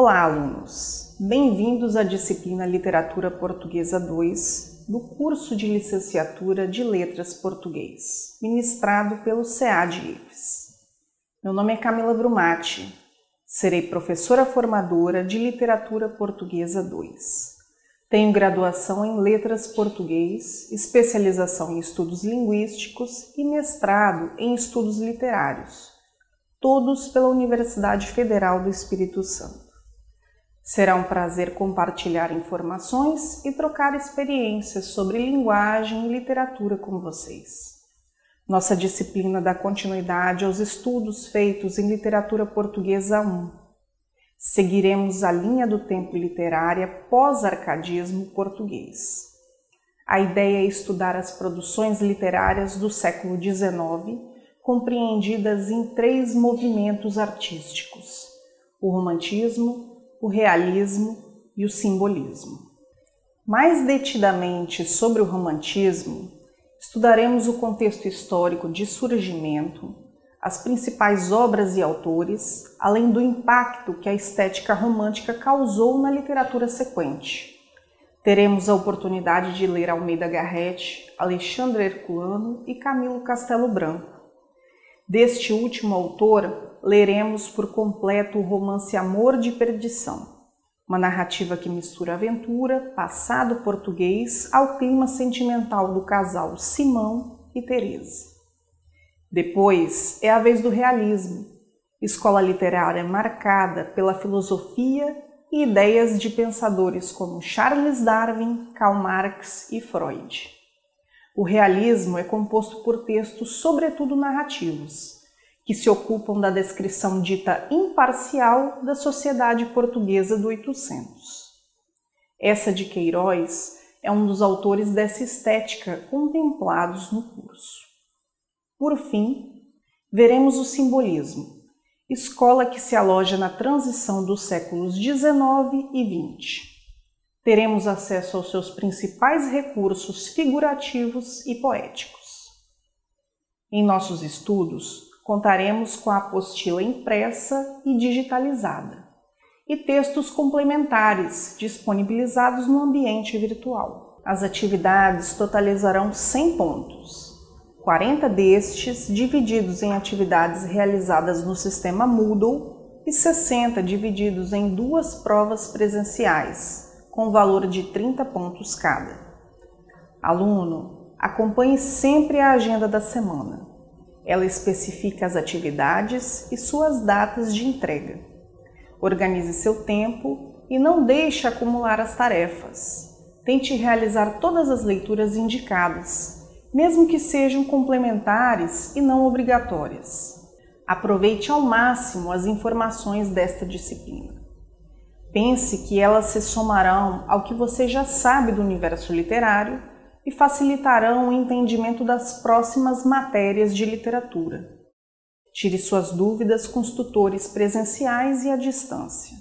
Olá, alunos! Bem-vindos à disciplina Literatura Portuguesa 2 do curso de Licenciatura de Letras Português, ministrado pelo SEAD IFES. Meu nome é Camila Brumati, serei professora formadora de Literatura Portuguesa 2. Tenho graduação em Letras Português, especialização em Estudos Linguísticos e mestrado em Estudos Literários, todos pela Universidade Federal do Espírito Santo. Será um prazer compartilhar informações e trocar experiências sobre linguagem e literatura com vocês. Nossa disciplina dá continuidade aos estudos feitos em Literatura Portuguesa 1. Seguiremos a linha do tempo literária pós-arcadismo português. A ideia é estudar as produções literárias do século XIX, compreendidas em três movimentos artísticos: o romantismo, o realismo e o simbolismo. Mais detidamente sobre o romantismo, estudaremos o contexto histórico de surgimento, as principais obras e autores, além do impacto que a estética romântica causou na literatura sequente. Teremos a oportunidade de ler Almeida Garrett, Alexandre Herculano e Camilo Castelo Branco. Deste último autor, leremos por completo o romance Amor de Perdição, uma narrativa que mistura aventura, passado português, ao clima sentimental do casal Simão e Teresa. Depois é a vez do realismo, escola literária marcada pela filosofia e ideias de pensadores como Charles Darwin, Karl Marx e Freud. O realismo é composto por textos, sobretudo narrativos, que se ocupam da descrição dita imparcial da sociedade portuguesa do 800. Essa de Queiroz é um dos autores dessa estética contemplados no curso. Por fim, veremos o simbolismo, escola que se aloja na transição dos séculos XIX e XX. Teremos acesso aos seus principais recursos figurativos e poéticos. Em nossos estudos, Contaremos com a apostila impressa e digitalizada e textos complementares disponibilizados no ambiente virtual. As atividades totalizarão 100 pontos, 40 destes divididos em atividades realizadas no sistema Moodle e 60 divididos em duas provas presenciais, com valor de 30 pontos cada. Aluno, acompanhe sempre a agenda da semana ela especifica as atividades e suas datas de entrega. Organize seu tempo e não deixe acumular as tarefas. Tente realizar todas as leituras indicadas, mesmo que sejam complementares e não obrigatórias. Aproveite ao máximo as informações desta disciplina. Pense que elas se somarão ao que você já sabe do universo literário e facilitarão o entendimento das próximas matérias de literatura. Tire suas dúvidas com os tutores presenciais e à distância.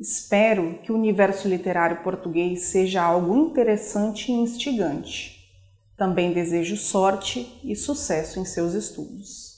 Espero que o universo literário português seja algo interessante e instigante. Também desejo sorte e sucesso em seus estudos.